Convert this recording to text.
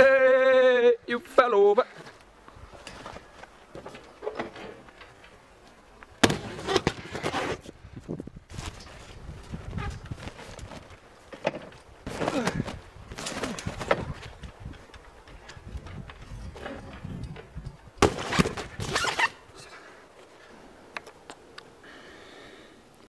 Hey, you fell over.